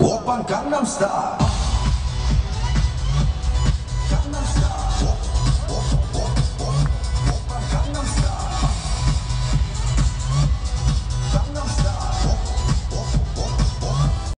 Open Gangnam Style.